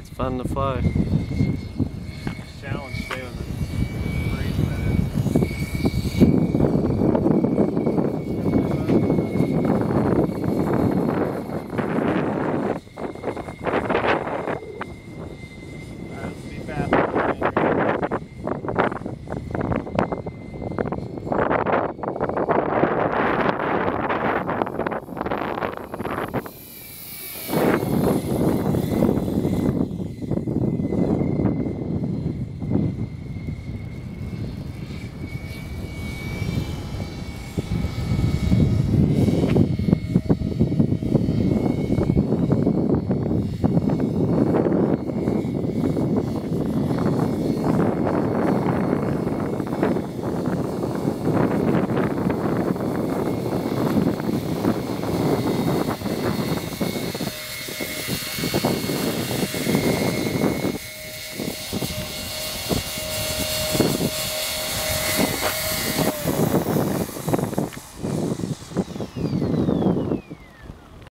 it's fun to fly.